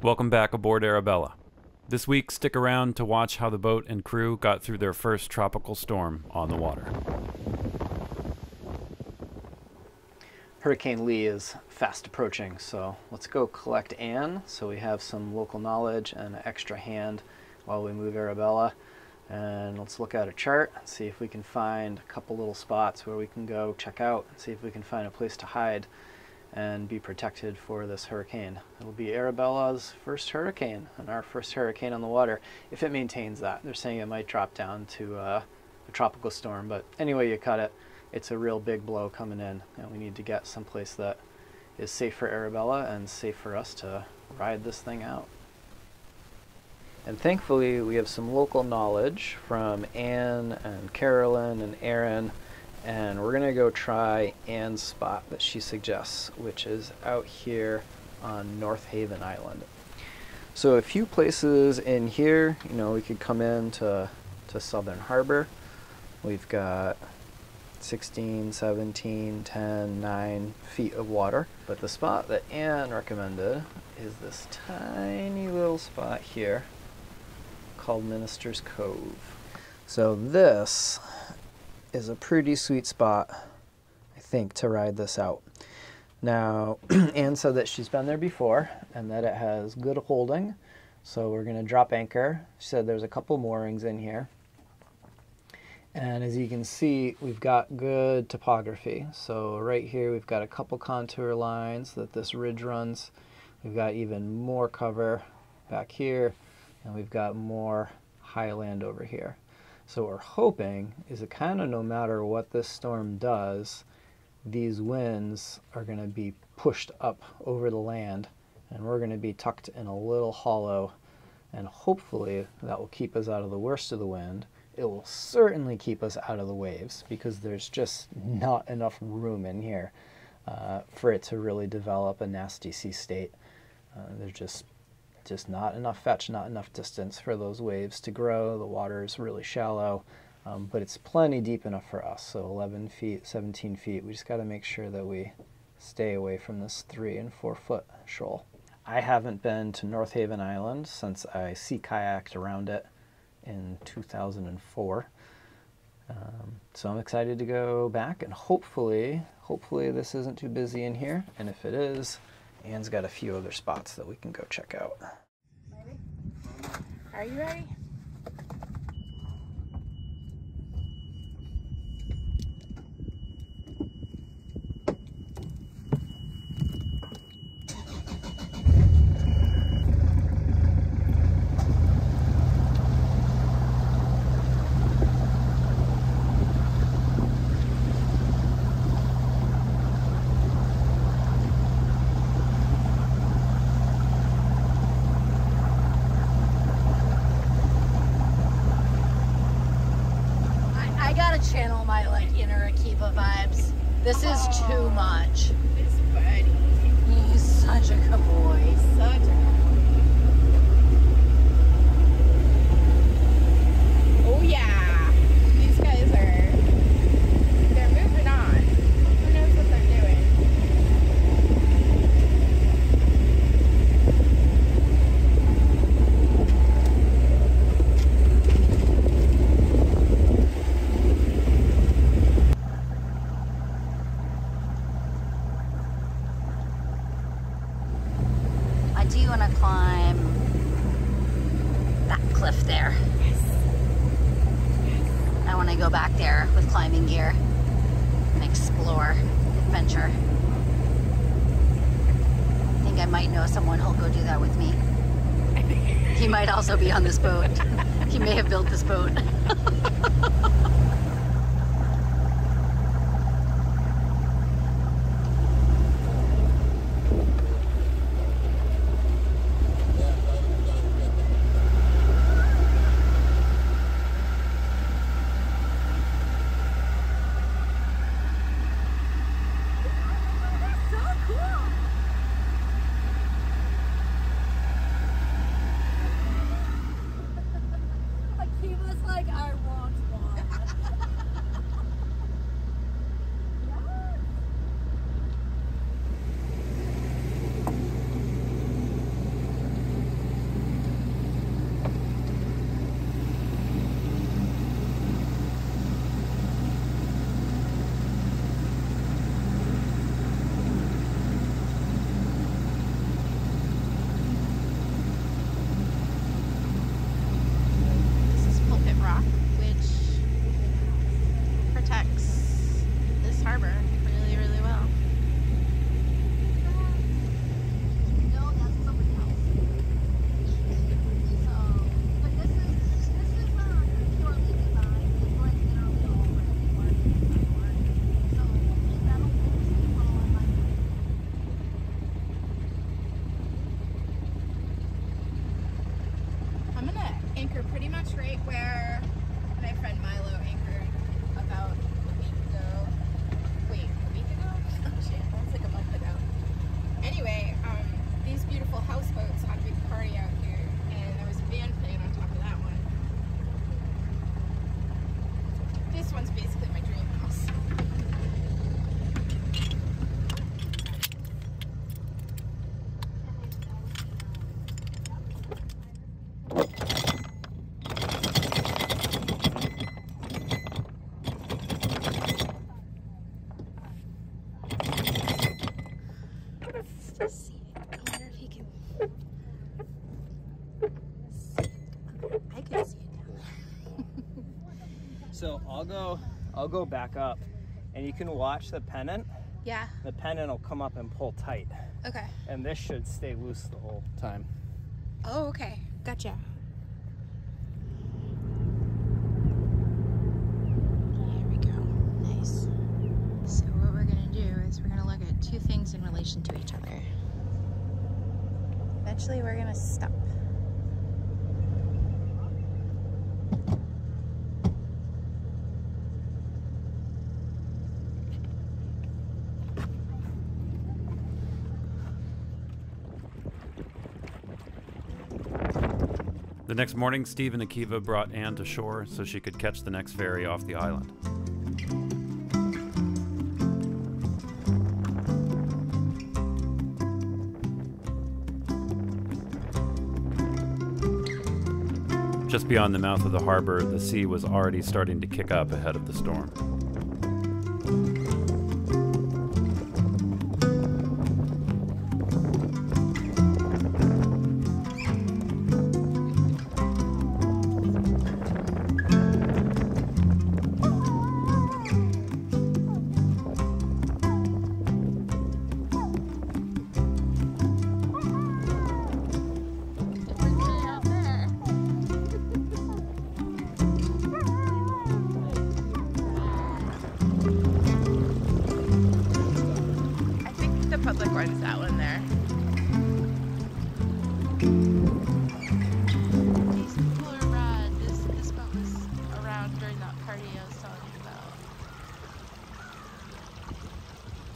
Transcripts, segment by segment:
Welcome back aboard Arabella. This week, stick around to watch how the boat and crew got through their first tropical storm on the water. Hurricane Lee is fast approaching, so let's go collect Anne so we have some local knowledge and an extra hand while we move Arabella. And let's look at a chart and see if we can find a couple little spots where we can go check out and see if we can find a place to hide and be protected for this hurricane. It'll be Arabella's first hurricane and our first hurricane on the water if it maintains that. They're saying it might drop down to uh, a tropical storm, but anyway you cut it, it's a real big blow coming in and we need to get someplace that is safe for Arabella and safe for us to ride this thing out. And thankfully we have some local knowledge from Anne and Carolyn and Aaron and we're gonna go try Anne's spot that she suggests, which is out here on North Haven Island. So a few places in here, you know, we could come in to, to Southern Harbor. We've got 16, 17, 10, 9 feet of water. But the spot that Anne recommended is this tiny little spot here called Minister's Cove. So this is a pretty sweet spot, I think, to ride this out. Now, Anne said that she's been there before and that it has good holding. So we're going to drop anchor. She said there's a couple moorings in here. And as you can see, we've got good topography. So right here, we've got a couple contour lines that this ridge runs. We've got even more cover back here, and we've got more highland over here. So what we're hoping is that kind of no matter what this storm does, these winds are going to be pushed up over the land and we're going to be tucked in a little hollow and hopefully that will keep us out of the worst of the wind. It will certainly keep us out of the waves because there's just not enough room in here uh, for it to really develop a nasty sea state. Uh, there's just just not enough fetch, not enough distance for those waves to grow. The water is really shallow, um, but it's plenty deep enough for us. So 11 feet, 17 feet. We just got to make sure that we stay away from this three and four foot shoal. I haven't been to North Haven Island since I sea kayaked around it in 2004. Um, so I'm excited to go back and hopefully, hopefully this isn't too busy in here. And if it is, Anne's got a few other spots that we can go check out. Ready? Are you ready? I, I gotta channel my like inner Akiva vibes. This is too much. It's buddy. He's such a good boy. He's such a Oh yeah. These guys are they're moving on. Who knows what they're doing? I do want to climb that cliff there. I want to go back there with climbing gear and explore, adventure. I think I might know someone who'll go do that with me. He might also be on this boat. he may have built this boat. So I'll go I'll go back up and you can watch the pennant. Yeah. The pennant will come up and pull tight. Okay. And this should stay loose the whole time. Oh, okay. Gotcha. There we go. Nice. So what we're gonna do is we're gonna look at two things in relation to each other. Eventually we're gonna stop. Next morning, Steve and Akiva brought Anne to shore so she could catch the next ferry off the island. Just beyond the mouth of the harbor, the sea was already starting to kick up ahead of the storm.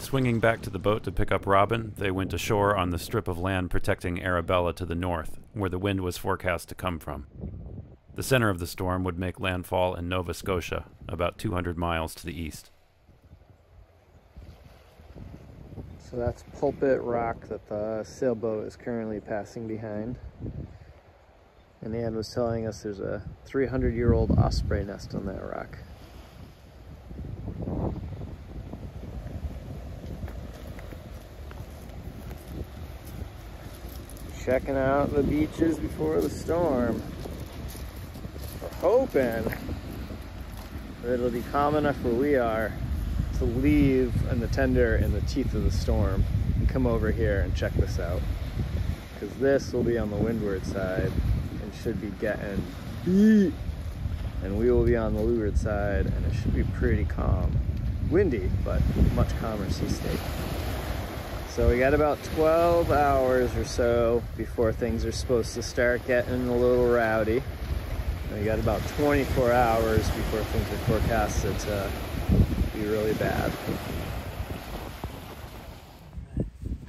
Swinging back to the boat to pick up Robin, they went ashore on the strip of land protecting Arabella to the north, where the wind was forecast to come from. The center of the storm would make landfall in Nova Scotia, about 200 miles to the east. So that's Pulpit Rock that the sailboat is currently passing behind. And Anne was telling us there's a 300 year old osprey nest on that rock. Checking out the beaches before the storm. We're hoping that it'll be calm enough where we are to leave in the tender in the teeth of the storm and come over here and check this out. Because this will be on the windward side and should be getting beat. And we will be on the leeward side and it should be pretty calm. Windy, but much calmer sea state. So we got about 12 hours or so before things are supposed to start getting a little rowdy. And we got about 24 hours before things are forecasted to be really bad.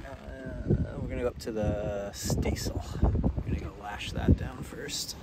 Uh, we're gonna go up to the staysail. We're gonna go lash that down first.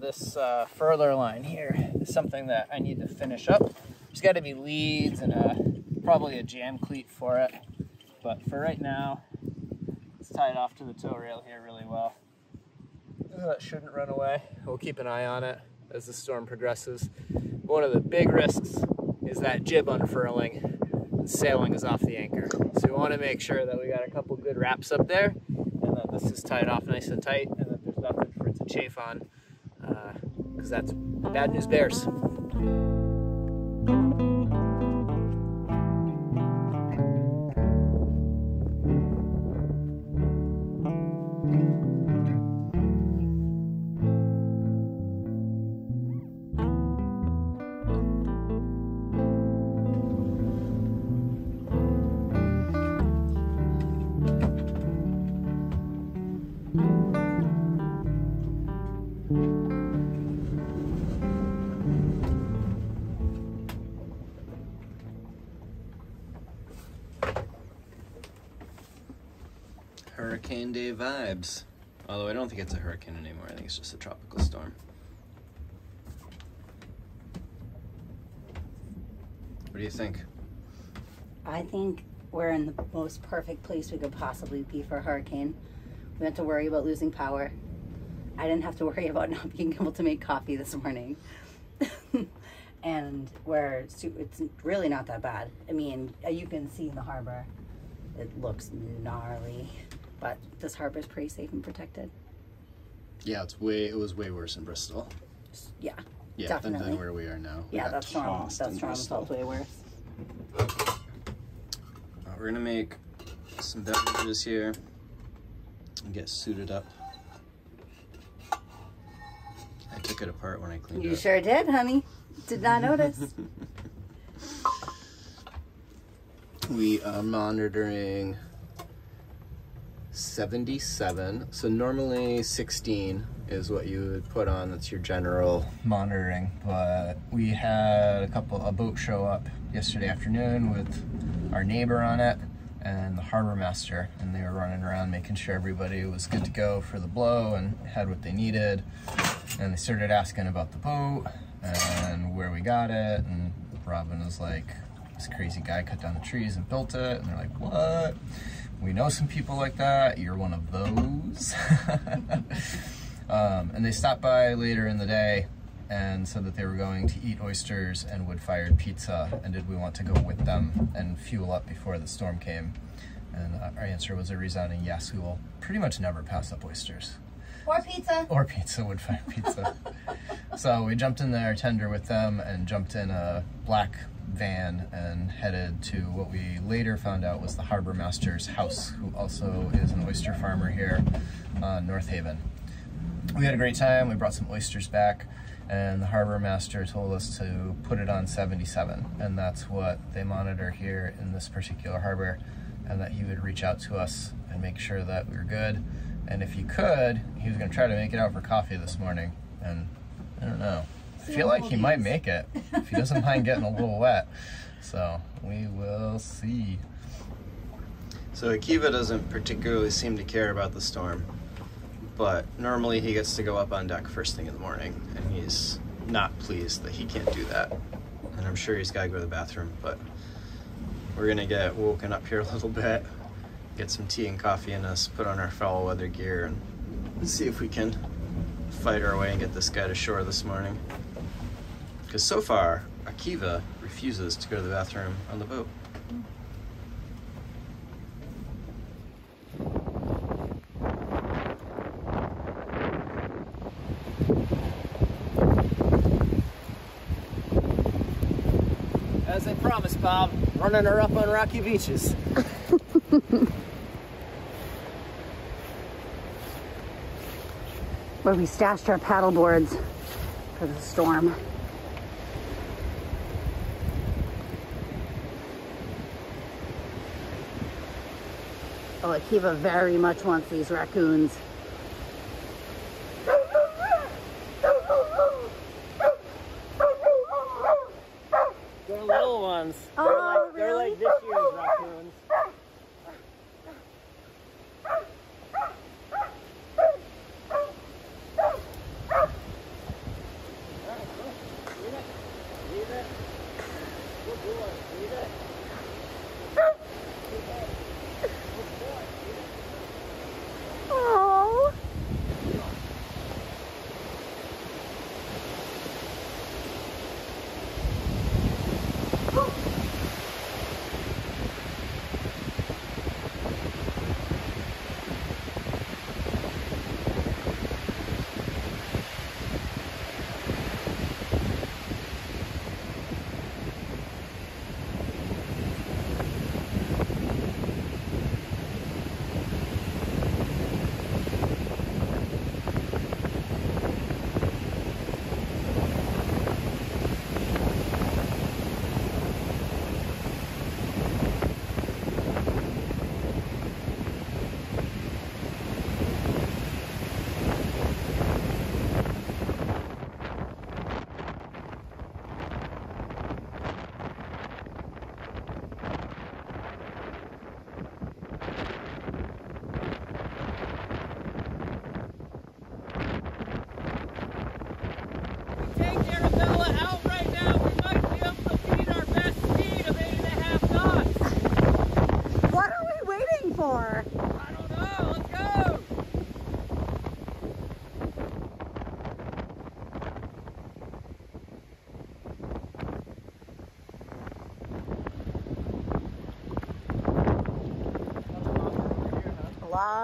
This uh, furler line here is something that I need to finish up. There's got to be leads and a, probably a jam cleat for it. But for right now, it's tied off to the toe rail here really well. That shouldn't run away. We'll keep an eye on it as the storm progresses. One of the big risks is that jib unfurling and sailing is off the anchor. So we want to make sure that we got a couple good wraps up there and that this is tied off nice and tight and that there's nothing for it to chafe on because that's bad news bears. Vibes. Although I don't think it's a hurricane anymore. I think it's just a tropical storm. What do you think? I think we're in the most perfect place we could possibly be for a hurricane. We don't have to worry about losing power. I didn't have to worry about not being able to make coffee this morning. and we're—it's really not that bad. I mean, you can see in the harbor, it looks gnarly, but this harbor is pretty safe and protected. Yeah, it's way. It was way worse in Bristol. Yeah, Yeah, than, Definitely. than where we are now. We yeah, that's storm. tossed That in storm felt way worse. Uh, we're gonna make some beverages here and get suited up. I took it apart when I cleaned You it. sure did, honey. Did not notice. We are monitoring 77. So normally 16 is what you would put on. That's your general monitoring. But we had a couple a boat show up yesterday afternoon with our neighbor on it and the harbor master, and they were running around making sure everybody was good to go for the blow and had what they needed. And they started asking about the boat and where we got it, and Robin was like, "This crazy guy cut down the trees and built it," and they're like, "What?" We know some people like that. You're one of those. um, and they stopped by later in the day and said that they were going to eat oysters and wood-fired pizza, and did we want to go with them and fuel up before the storm came? And uh, our answer was a resounding yes. We will pretty much never pass up oysters or pizza. or pizza, wood-fired pizza. so we jumped in their tender with them and jumped in a black van and headed to what we later found out was the harbor master's house, who also is an oyster farmer here on North Haven. We had a great time. We brought some oysters back, and the harbor master told us to put it on 77, and that's what they monitor here in this particular harbor, and that he would reach out to us and make sure that we were good. And if he could, he was going to try to make it out for coffee this morning, and I don't know. I feel like he might make it if he doesn't mind getting a little wet. So we will see. So Akiva doesn't particularly seem to care about the storm, but normally he gets to go up on deck first thing in the morning, and he's not pleased that he can't do that. And I'm sure he's got to go to the bathroom, but we're gonna get woken up here a little bit, get some tea and coffee in us, put on our foul weather gear, and see if we can fight our way and get this guy to shore this morning. Because so far, Akiva refuses to go to the bathroom on the boat. As I promised, Bob, running her up on rocky beaches. Where we stashed our paddle boards for the storm. Akiva very much wants these raccoons.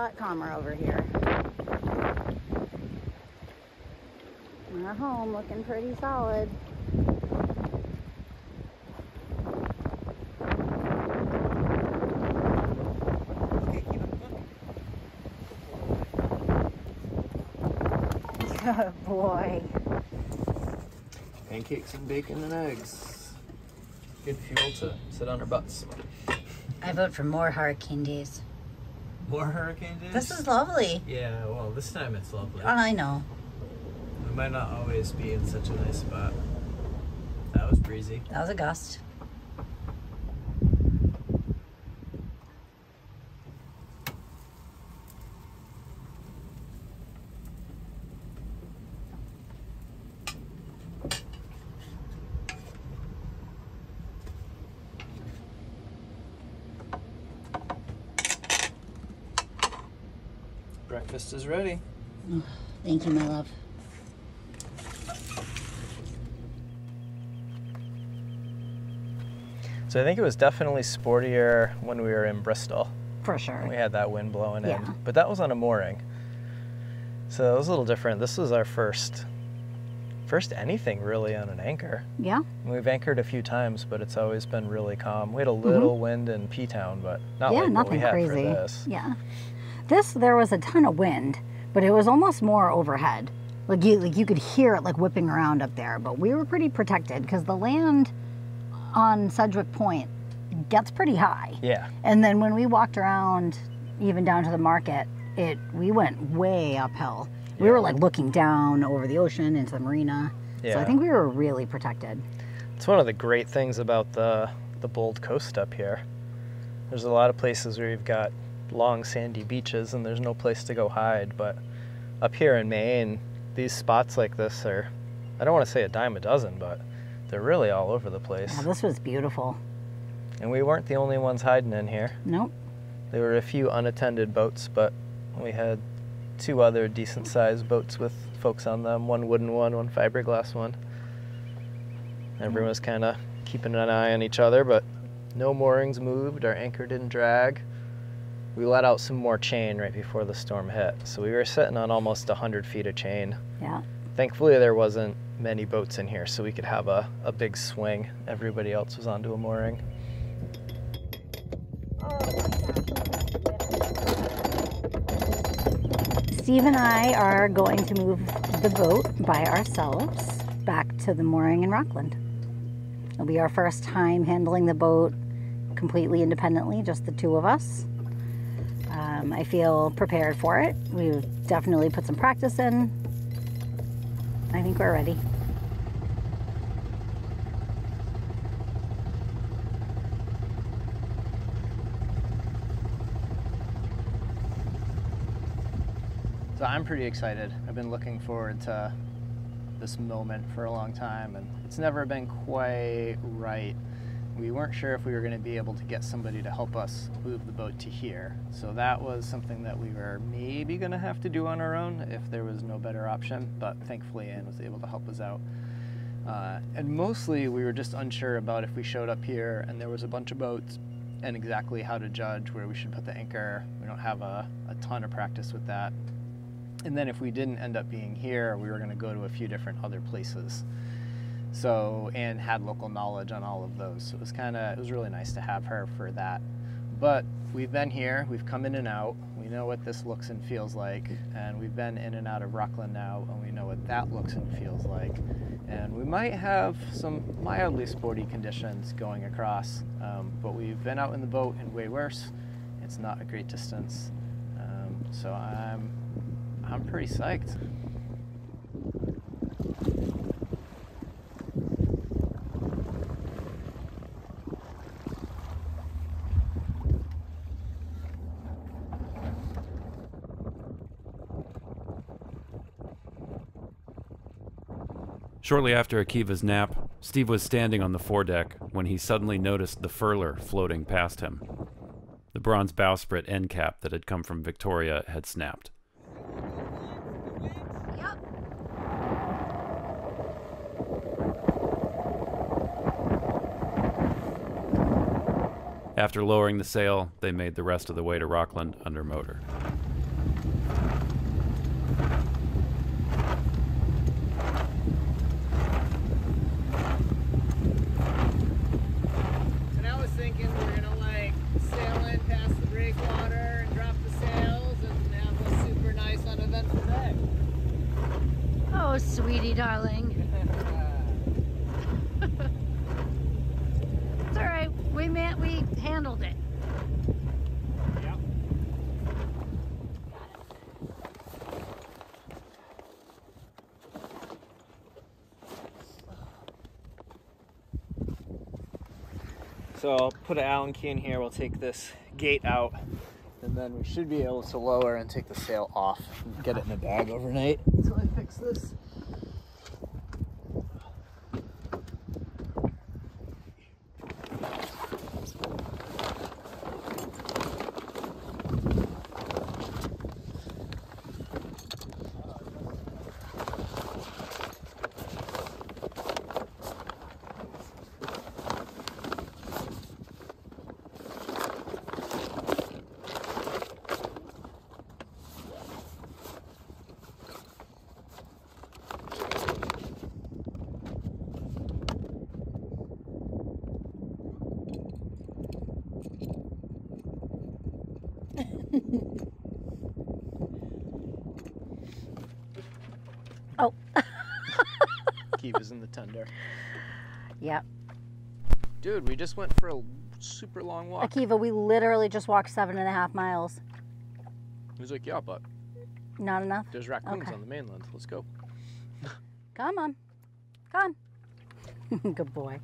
Lot calmer over here. Our home looking pretty solid. Good oh, boy. Pancakes and bacon and eggs. Good fuel to sit on our butts. I vote for more hurricane days. More hurricane? This is lovely. Yeah, well, this time it's lovely. I know. We might not always be in such a nice spot. That was breezy. That was a gust. Breakfast is ready. Thank you, my love. So I think it was definitely sportier when we were in Bristol. For sure. We had that wind blowing Yeah. in, but that was on a mooring. So it was a little different. This was our first, first anything really on an anchor. Yeah. We've anchored a few times, but it's always been really calm. We had a little mm-hmm. wind in P Town, but not yeah, like what we nothing had crazy. for this. Yeah. This there was a ton of wind, but it was almost more overhead. Like you like you could hear it like whipping around up there, but we were pretty protected because the land on Sedgwick Point gets pretty high. Yeah, And then when we walked around even down to the market, it we went way uphill. We Yeah. were like looking down over the ocean into the marina. Yeah. So I think we were really protected. it's one of the great things about the the bold coast up here. There's a lot of places where you've got long sandy beaches and there's no place to go hide, but up here in Maine, these spots like this are I don't want to say a dime a dozen, but they're really all over the place. This was beautiful. And we weren't the only ones hiding in here. Nope. There were a few unattended boats, but we had two other decent sized boats with folks on them one wooden one, one fiberglass one. Everyone was kind of keeping an eye on each other, but no moorings moved, our anchor didn't drag. We let out some more chain right before the storm hit, so we were sitting on almost 100 feet of chain. Yeah. Thankfully, there wasn't many boats in here, so we could have a, a big swing. Everybody else was onto a mooring. Steve and I are going to move the boat by ourselves back to the mooring in Rockland. It'll be our first time handling the boat completely independently, just the two of us. Um, I feel prepared for it. We've definitely put some practice in. I think we're ready. So I'm pretty excited. I've been looking forward to this moment for a long time, and it's never been quite right. We weren't sure if we were going to be able to get somebody to help us move the boat to here. So that was something that we were maybe going to have to do on our own if there was no better option, but thankfully Anne was able to help us out. Uh, and mostly we were just unsure about if we showed up here and there was a bunch of boats and exactly how to judge where we should put the anchor. We don't have a, a ton of practice with that. And then if we didn't end up being here, we were going to go to a few different other places. So Anne had local knowledge on all of those. So it was kind of it was really nice to have her for that. But we've been here, we've come in and out. We know what this looks and feels like, and we've been in and out of Rockland now, and we know what that looks and feels like. And we might have some mildly sporty conditions going across, um, but we've been out in the boat in way worse. It's not a great distance, um, so I'm I'm pretty psyched. Shortly after Akiva's nap, Steve was standing on the foredeck when he suddenly noticed the furler floating past him. The bronze bowsprit end cap that had come from Victoria had snapped. After lowering the sail, they made the rest of the way to Rockland under motor. Darling. it's all right. We man, we handled it. So I'll put an Allen key in here. We'll take this gate out, and then we should be able to lower and take the sail off and get it in a bag overnight until I fix this. Oh. Key was tender. Yep. Dude, we just went for a super long walk. Akiva, we literally just walked seven and a half miles. He's like, yeah, but Not enough? there's raccoons Okay. on the mainland. Let's go. Come on. Come on. Good boy.